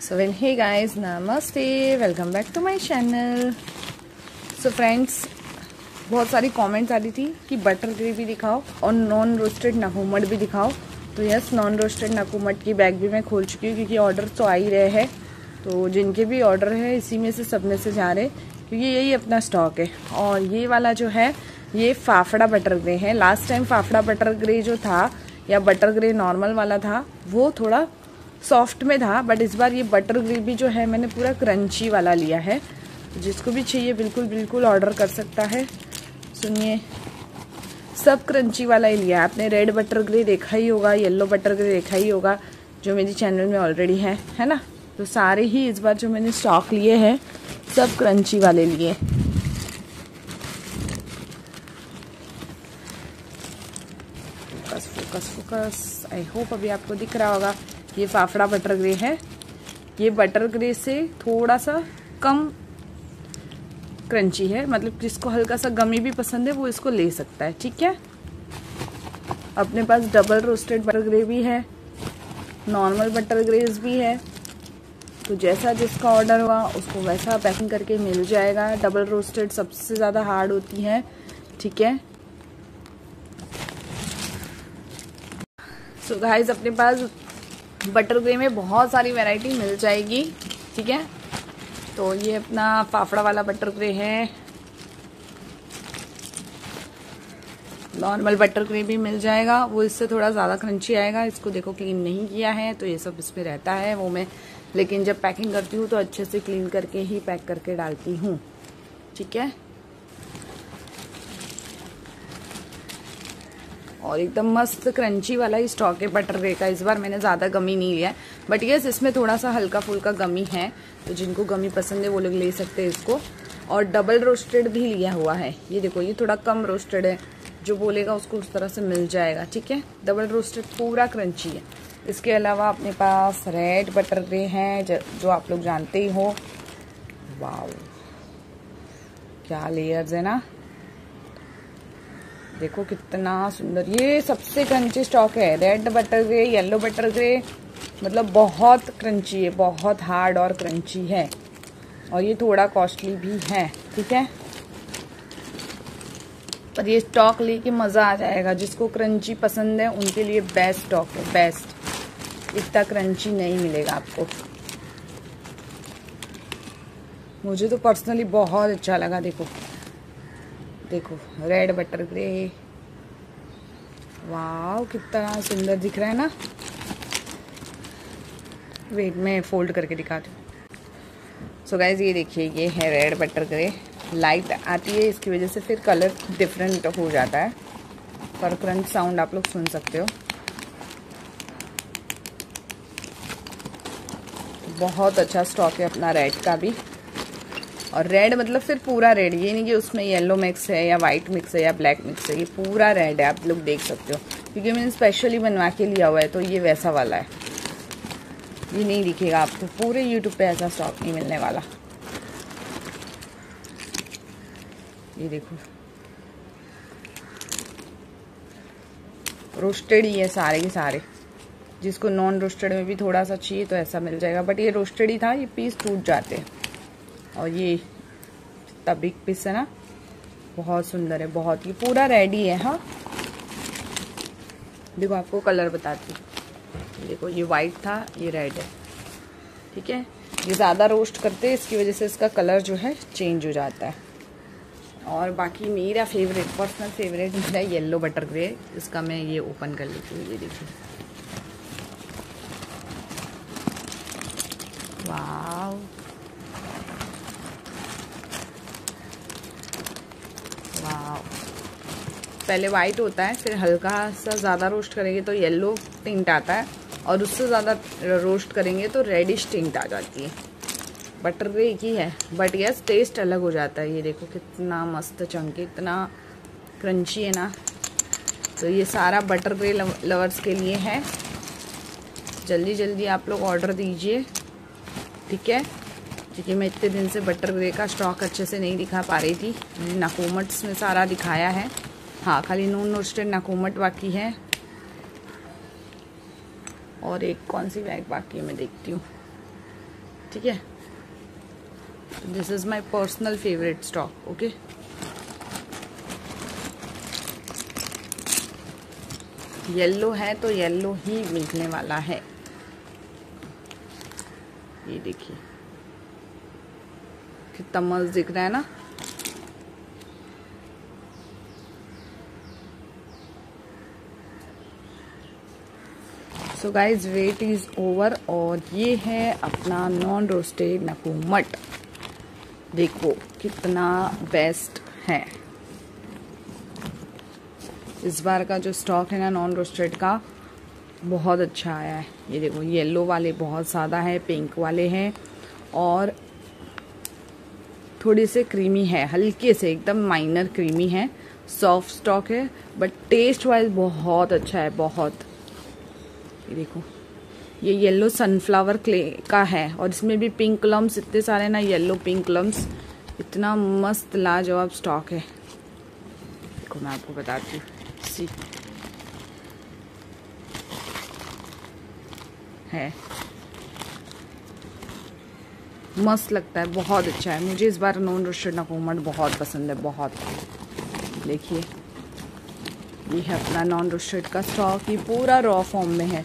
So when hey guys नमस्ते welcome back to my channel so friends बहुत सारी comments आ रही थी कि बटर ग्रेवी दिखाओ और नॉन रोस्टेड नकूमट भी दिखाओ। तो यस नॉन रोस्टेड नकूमट की बैग भी मैं खोल चुकी हूँ क्योंकि ऑर्डर तो आ ही रहे हैं। तो जिनके भी ऑर्डर है, इसी में से सब में से जा रहे क्योंकि यही अपना स्टॉक है। और ये वाला जो है, ये फाफड़ा बटर ग्रे है। Last time fafda butter grey जो था, या बटर ग्रे नॉर्मल वाला था, वो थोड़ा सॉफ्ट में था बट इस बार ये बटर ग्रेवी जो है, मैंने पूरा क्रंची वाला लिया है। जिसको भी चाहिए, बिल्कुल बिल्कुल ऑर्डर कर सकता है। सुनिए, सब क्रंची वाला ही लिया आपने रेड बटर ग्रे देखा ही होगा येलो बटर ग्रे देखा ही होगा, जो मेरी चैनल में ऑलरेडी है है ना? तो सारे ही इस बार जो मैंने स्टॉक लिए हैं, सब क्रंची वाले लिए। Focus focus focus I hope अभी आपको दिख रहा होगा। ये फाफड़ा बटर ग्रे है। ये बटर ग्रे से थोड़ा सा कम क्रंची है। मतलब जिसको हल्का सा गमी भी पसंद है, वो इसको ले सकता है, ठीक है? अपने पास डबल रोस्टेड बटर ग्रे भी है नॉर्मल बटर ग्रेज भी है। तो जैसा जिसका ऑर्डर हुआ, उसको वैसा पैकिंग करके मिल जाएगा। डबल रोस्टेड सबसे ज़्यादा हार्ड होती है, ठीक है? सो so गाइस अपने पास बटर ग्रे में बहुत सारी वैरायटी मिल जाएगी, ठीक है? तो ये अपना फाफड़ा वाला बटर ग्रे है। नॉर्मल बटर ग्रे भी मिल जाएगा। वो इससे थोड़ा ज़्यादा क्रंची आएगा। इसको देखो क्लीन नहीं किया है तो ये सब इस पर रहता है, वो मैं लेकिन जब पैकिंग करती हूँ तो अच्छे से क्लीन करके ही पैक करके डालती हूँ, ठीक है? और एकदम मस्त क्रंची वाला ही स्टॉक है बटर ग्रे का। इस बार मैंने ज़्यादा गमी नहीं लिया। बट यस इसमें थोड़ा सा हल्का फुल्का गमी है। तो जिनको गमी पसंद है, वो लोग ले सकते हैं इसको। और डबल रोस्टेड भी लिया हुआ है। ये देखो, ये थोड़ा कम रोस्टेड है। जो बोलेगा उसको उस तरह से मिल जाएगा, ठीक है? डबल रोस्टेड पूरा क्रंची है। इसके अलावा अपने पास रेड बटर ग्रे हैं, जो आप लोग जानते ही हो। वाह क्या लेयर्स है ना? देखो कितना सुंदर। ये सबसे क्रंची स्टॉक है। Red butter grey yellow butter grey मतलब बहुत क्रंची है, बहुत हार्ड और क्रंची है। और ये थोड़ा कॉस्टली भी है, ठीक है? पर ये स्टॉक लेके मज़ा आ जाएगा। जिसको क्रंची पसंद है, उनके लिए बेस्ट स्टॉक है बेस्ट इतना क्रंची नहीं मिलेगा आपको। मुझे तो पर्सनली बहुत अच्छा लगा, देखो। देखो रेड बटर ग्रे वाह कितना सुंदर दिख रहा है ना। वेट में फोल्ड करके दिखाती हूँ। सो गाइज़ ये देखिए, ये है रेड बटर ग्रे लाइट आती है, इसकी वजह से फिर कलर डिफरेंट हो जाता है। पर क्रंच साउंड आप लोग सुन सकते हो। बहुत अच्छा स्टॉक है अपना रेड का भी। और रेड मतलब फिर पूरा रेड ये नहीं कि उसमें येलो मिक्स है या वाइट मिक्स है या ब्लैक मिक्स है, ये पूरा रेड है, आप लोग देख सकते हो। क्योंकि मैंने स्पेशली बनवा के लिया हुआ है तो ये वैसा वाला है। ये नहीं दिखेगा आपको, पूरे यूट्यूब पे ऐसा स्टॉक नहीं मिलने वाला। ये देखो। रोस्टेड ही है सारे के सारे। जिसको नॉन रोस्टेड में भी थोड़ा सा चाहिए तो ऐसा मिल जाएगा बट ये रोस्टेड ही था, ये पीस टूट जाते हैं। और ये इतना बिग पीस है ना। बहुत सुंदर है, बहुत ये पूरा रेडी है हाँ। देखो आपको कलर बताती हूँ। देखो, ये वाइट था, ये रेड है। ठीक है? ये ज़्यादा रोस्ट करते हैं, इसकी वजह से इसका कलर जो है चेंज हो जाता है। और बाकी मेरा फेवरेट पर्सनल फेवरेट मेरा येलो बटर ग्रे इसका मैं ये ओपन कर लेती हूँ, ये देखिए। वाह पहले वाइट होता है, फिर हल्का सा ज़्यादा रोस्ट करेंगे तो येलो टिंट आता है और उससे ज़्यादा रोस्ट करेंगे तो रेडिश टिंट आ जाती है। बटर ग्रे एक ही है बट यस टेस्ट अलग हो जाता है। ये देखो कितना मस्त चंकी इतना क्रंची है ना। तो ये सारा बटर ग्रे लवर्स के लिए है। जल्दी जल्दी आप लोग ऑर्डर दीजिए, ठीक है? क्योंकि मैं इतने दिन से बटर ग्रे का स्टॉक अच्छे से नहीं दिखा पा रही थी। नाकोमट्स में सारा दिखाया है। हाँ खाली नून रोस्टेड नाकोमट बाकी है। और एक कौन सी बैग बाकी है मैं देखती हूँ। ठीक है? This is my personal favourite stock okay yellow है तो येलो ही मिलने वाला है। ये देखिए। कितना मस्त दिख रहा है ना? So guys wait is over और ये है अपना नॉन रोस्टेड नकूमट देखो कितना बेस्ट है। इस बार का जो स्टॉक है ना नॉन रोस्टेड का, बहुत अच्छा आया है। ये देखो येलो वाले बहुत ज़्यादा है पिंक वाले हैं और थोड़ी से क्रीमी है, हल्के से एकदम माइनर क्रीमी है। सॉफ्ट स्टॉक है बट टेस्ट वाइज बहुत अच्छा है, बहुत। ये देखो। ये येलो सनफ्लावर क्ले का है और इसमें भी पिंक लम्स इतने सारे ना येलो पिंक लम्स इतना मस्त लाजवाब स्टॉक है। देखो मैं आपको बताती हूँ। सी है। मस्त लगता है, बहुत अच्छा है। मुझे इस बार नॉन रोस्टेड नकोमट बहुत पसंद है, बहुत। देखिए। ये है अपना नॉन रोस्टेड का स्टॉक ये पूरा रॉ फॉर्म में है।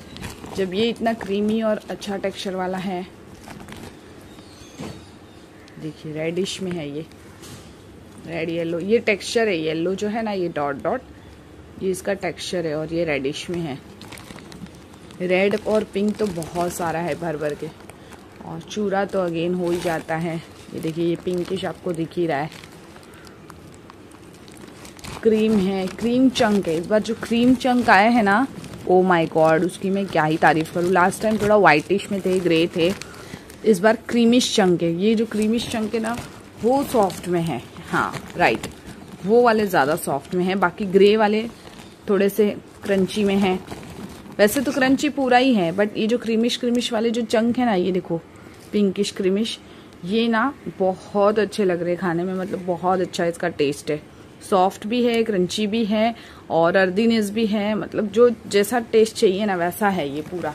जब ये इतना क्रीमी और अच्छा टेक्सचर वाला है। देखिए रेडिश में है ये। रेड येलो ये टेक्सचर है येलो जो है ना, ये डॉट डॉट ये इसका टेक्सचर है और ये रेडिश में है। रेड और पिंक तो बहुत सारा है भर भर के। और चूरा तो अगेन हो ही जाता है। ये देखिए, ये पिंकिश आपको दिख ही रहा है। क्रीम है क्रीम चंक है। इस बार जो क्रीम चंक आए हैं ना ओ माय गॉड उसकी मैं क्या ही तारीफ़ करूँ। लास्ट टाइम थोड़ा वाइटिश में थे ग्रे थे। इस बार क्रीमिश चंक ये जो क्रीमिश चंक ना, वो सॉफ्ट में है। हाँ राइट वो वाले ज़्यादा सॉफ्ट में है। बाकी ग्रे वाले थोड़े से क्रंची में हैं। वैसे तो क्रंची पूरा ही है बट ये जो क्रीमिश क्रीमिश वाले जो चंक है ना, ये देखो पिंकिश क्रीमिश ये ना बहुत अच्छे लग रहे खाने में। मतलब बहुत अच्छा इसका टेस्ट है। सॉफ्ट भी है, क्रंची भी है और अर्दीनेस भी है। मतलब जो जैसा टेस्ट चाहिए ना, वैसा है ये पूरा।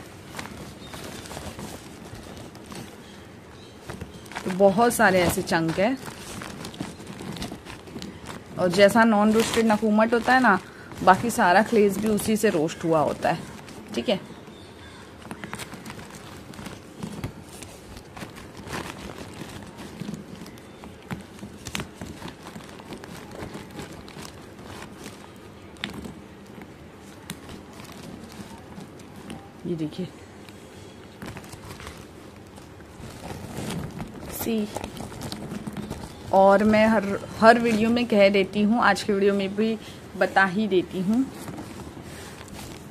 तो बहुत सारे ऐसे चंक है। और जैसा नॉन रोस्टेड नकूमट होता है ना, बाकी सारा क्लेज भी उसी से रोस्ट हुआ होता है। ठीक है? ये देखिए। सी। और मैं हर हर वीडियो में कह देती हूँ, आज की वीडियो में भी बता ही देती हूँ।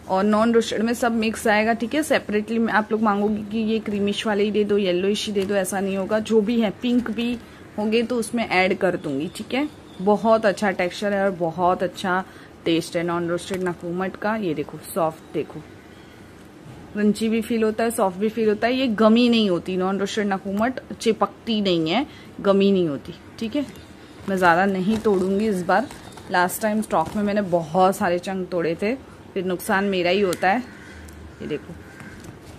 और नॉन रोस्टेड में सब मिक्स आएगा, ठीक है? सेपरेटली मैं आप लोग मांगोगी कि ये क्रीमिश वाले ही दे दो येलोइश ही दे दो, ऐसा नहीं होगा। जो भी है पिंक भी होंगे तो उसमें ऐड कर दूँगी, ठीक है? बहुत अच्छा टेक्सचर है और बहुत अच्छा टेस्ट है नॉन रोस्टेड नकूमट का। ये देखो सॉफ्ट देखो। क्रंची भी फील होता है सॉफ्ट भी फील होता है। ये गमी नहीं होती नॉन रोस्टेड नकूमट चिपकती नहीं है, गमी नहीं होती, ठीक है? मैं ज़्यादा नहीं तोड़ूँगी इस बार। लास्ट टाइम स्टॉक में मैंने बहुत सारे चंग तोड़े थे, फिर नुकसान मेरा ही होता है। ये देखो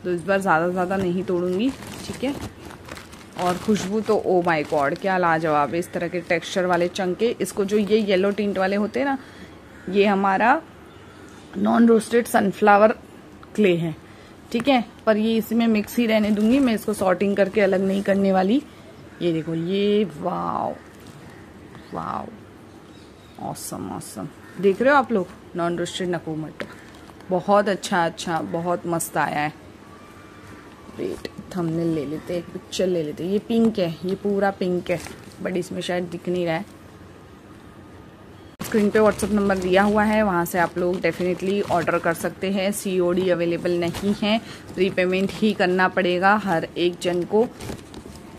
तो इस बार ज़्यादा ज़्यादा नहीं तोड़ूँगी, ठीक है? और खुशबू तो ओ माय गॉड क्या लाजवाब है इस तरह के टेक्सचर वाले चंके इसको जो ये येलो टिंट वाले होते हैं ना, ये हमारा नॉन रोस्टेड सनफ्लावर क्ले है। ठीक है? पर ये इसमें मिक्स ही रहने दूँगी, मैं इसको सॉर्टिंग करके अलग नहीं करने वाली। ये देखो, ये वाव वाव ऑसम ऑसम देख रहे हो आप लोग? नॉन रोस्टेड नकूमट बहुत अच्छा अच्छा बहुत मस्त आया है। वेट थंबनेल ले लेते एक पिक्चर ले लेते। ये पिंक है, ये पूरा पिंक है बट इसमें शायद दिख नहीं रहा है। स्क्रीन पे व्हाट्सअप नंबर दिया हुआ है, वहाँ से आप लोग डेफिनेटली ऑर्डर कर सकते हैं। सीओडी अवेलेबल नहीं है। प्री पेमेंट ही करना पड़ेगा। हर एक जन को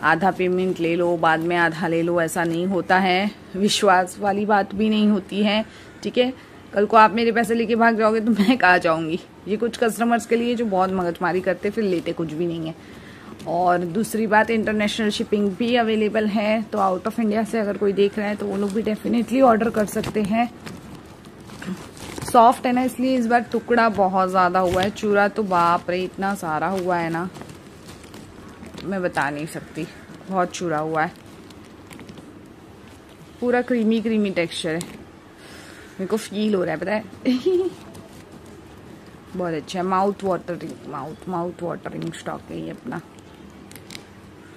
आधा पेमेंट ले लो, बाद में आधा ले लो, ऐसा नहीं होता है। विश्वास वाली बात भी नहीं होती है। ठीक है? कल को आप मेरे पैसे लेके भाग जाओगे तो मैं कहा जाऊँगी? ये कुछ कस्टमर्स के लिए जो बहुत मगजमारी करते, फिर लेते कुछ भी नहीं है। और दूसरी बात इंटरनेशनल शिपिंग भी अवेलेबल है तो आउट ऑफ़ इंडिया से अगर कोई देख रहा है तो वो लोग भी डेफिनेटली ऑर्डर कर सकते हैं। सॉफ्ट है ना, इसलिए इस बार टुकड़ा बहुत ज़्यादा हुआ है। चूरा तो बाप रे, इतना सारा हुआ है ना। मैं बता नहीं सकती, बहुत चूरा हुआ है। पूरा क्रीमी क्रीमी टेक्सचर है। मेरे को फील हो रहा है, पता है? बहुत अच्छा है। Mouth watering mouth mouth watering stock है ये अपना।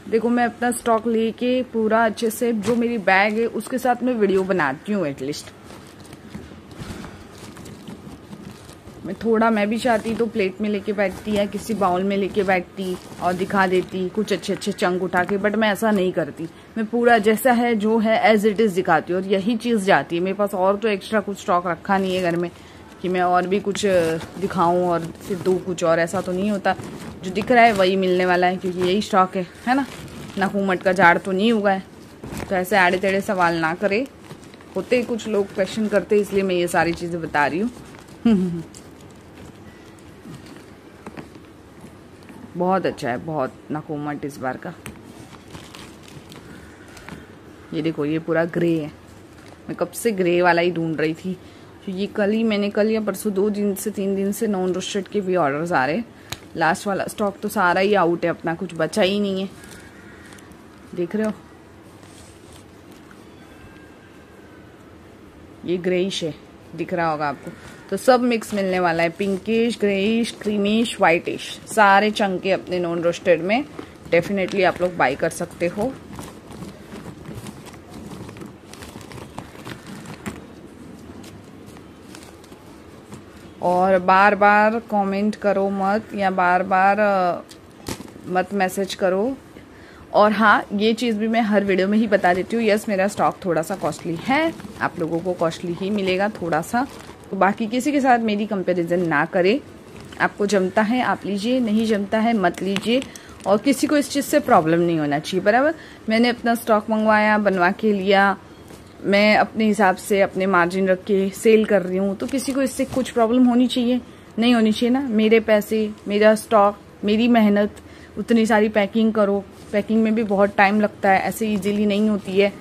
देखो, मैं अपना स्टॉक लेके पूरा अच्छे से जो मेरी बैग है, उसके साथ मैं वीडियो बनाती हूँ एटलीस्ट मैं थोड़ा, मैं भी चाहती तो प्लेट में लेके बैठती या किसी बाउल में लेके बैठती और दिखा देती कुछ अच्छे अच्छे चंक उठा के बट मैं ऐसा नहीं करती। मैं पूरा जैसा है, जो है एज इट इज़ दिखाती हूँ और यही चीज़ जाती है। मेरे पास और तो एक्स्ट्रा कुछ स्टॉक रखा नहीं है घर में। कि मैं और भी कुछ दिखाऊँ और फिर दू कुछ और, ऐसा तो नहीं होता। जो दिख रहा है वही मिलने वाला है, क्योंकि यही स्टॉक है है ना? नकूमट का झाड़ तो नहीं हुआ है तो ऐसे आड़े तेड़े सवाल ना करे। होते कुछ लोग क्वेश्चन करते, इसलिए मैं ये सारी चीज़ें बता रही हूँ। बहुत अच्छा है, बहुत नकोमट इस बार का। ये देखो, ये पूरा ग्रे है। मैं कब से ग्रे वाला ही ढूंढ रही थी। तो ये कल ही मैंने कल या परसों दो दिन से, तीन दिन से नॉन रोस्टेड के भी ऑर्डर्स आ रहे लास्ट वाला स्टॉक तो सारा ही आउट है, अपना कुछ बचा ही नहीं है। देख रहे हो? ये ग्रेइश है, दिख रहा होगा आपको। तो सब मिक्स मिलने वाला है पिंकिश ग्रेइश क्रीमिश वाइटिश सारे चंके अपने नॉन रोस्टेड में। डेफिनेटली आप लोग बाई कर सकते हो। और बार बार कमेंट करो मत या बार बार मत मैसेज करो। और हाँ ये चीज़ भी मैं हर वीडियो में ही बता देती हूँ। यस मेरा स्टॉक थोड़ा सा कॉस्टली है। आप लोगों को कॉस्टली ही मिलेगा थोड़ा सा तो बाकी किसी के साथ मेरी कंपैरिजन ना करें। आपको जमता है, आप लीजिए। नहीं जमता है, मत लीजिए। और किसी को इस चीज़ से प्रॉब्लम नहीं होना चाहिए, बराबर? मैंने अपना स्टॉक मंगवाया, बनवा के लिया। मैं अपने हिसाब से अपने मार्जिन रख के सेल कर रही हूँ तो किसी को इससे कुछ प्रॉब्लम होनी चाहिए? नहीं होनी चाहिए ना। मेरे पैसे, मेरा स्टॉक मेरी मेहनत, उतनी सारी पैकिंग करो। पैकिंग में भी बहुत टाइम लगता है, ऐसे इजीली नहीं होती है।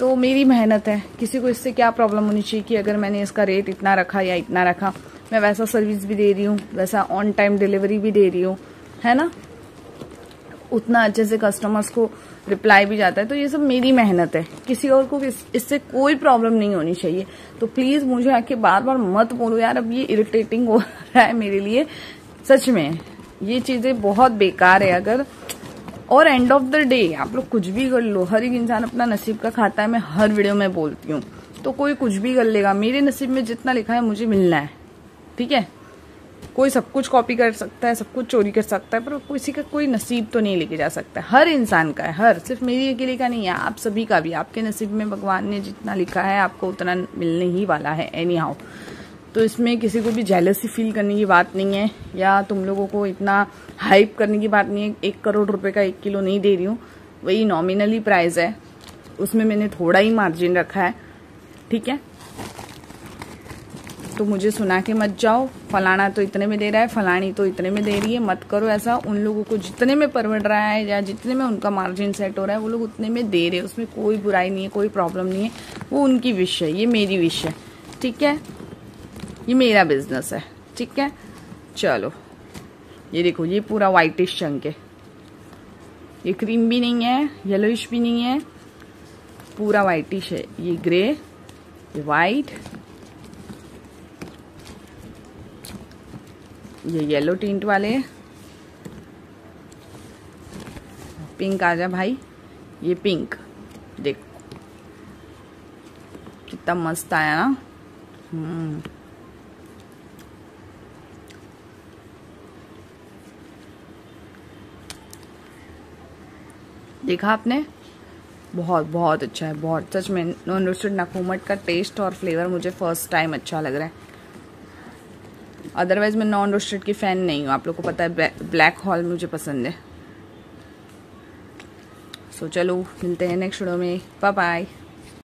तो मेरी मेहनत है। किसी को इससे क्या प्रॉब्लम होनी चाहिए कि अगर मैंने इसका रेट इतना रखा या इतना रखा? मैं वैसा सर्विस भी दे रही हूँ, वैसा ऑन टाइम डिलीवरी भी दे रही हूँ। है ना? उतना अच्छे से कस्टमर्स को रिप्लाई भी जाता है तो ये सब मेरी मेहनत है। किसी और को इससे कोई प्रॉब्लम नहीं होनी चाहिए। तो प्लीज़ मुझे आके बार बार मत बोलो यार, अब ये इरिटेटिंग हो रहा है मेरे लिए। सच में, ये चीज़ें बहुत बेकार है अगर। और एंड ऑफ़ द डे आप लोग कुछ भी कर लो, हर एक इंसान अपना नसीब का खाता है, मैं हर वीडियो में बोलती हूँ। तो कोई कुछ भी कर लेगा। मेरे नसीब में जितना लिखा है, मुझे मिलना है। ठीक है? कोई सब कुछ कॉपी कर सकता है, सब कुछ चोरी कर सकता है, पर किसी का कोई नसीब तो नहीं लेके जा सकता हर इंसान का है, हर, सिर्फ़ मेरी अकेले का नहीं है, आप सभी का भी, आपके नसीब में भगवान ने जितना लिखा है, आपको उतना मिलने ही वाला है एनी हाउ तो इसमें किसी को भी जेलसी फील करने की बात नहीं है, या तुम लोगों को इतना हाइप करने की बात नहीं है, एक करोड़ रुपए का एक किलो नहीं दे रही हूँ, वही नॉमिनली प्राइस है, उसमें मैंने थोड़ा ही मार्जिन रखा है, ठीक है? तो मुझे सुना के मत जाओ। फलाना तो इतने में दे रहा है, फलानी तो इतने में दे रही है। मत करो ऐसा। उन लोगों को जितने में परवड़ रहा है या जितने में उनका मार्जिन सेट हो रहा है, वो लोग उतने में दे रहे हैं। उसमें कोई बुराई नहीं है, कोई प्रॉब्लम नहीं है। वो उनकी विश है, ये मेरी विश है। ठीक है? ये मेरा बिज़नेस है। ठीक है? चलो। ये देखो, ये पूरा वाइटिश चंक है। ये क्रीम भी नहीं है येलोइश भी नहीं है। पूरा वाइटिश है। ये ग्रे ये वाइट ये येलो टिंट वाले पिंक आ जा भाई। ये पिंक देखो। कितना मस्त आया ना। हम्म। देखा आपने? बहुत बहुत अच्छा है, बहुत। सच में नॉन रोस्टेड नकोमट का टेस्ट और फ्लेवर मुझे फ़र्स्ट टाइम अच्छा लग रहा है। अदरवाइज़ मैं नॉन रोस्टेड की फ़ैन नहीं हूँ। आप लोग को पता है ब्लैक हॉल मुझे पसंद है। सो so, चलो मिलते हैं नेक्स्ट वीडियो में। Bye bye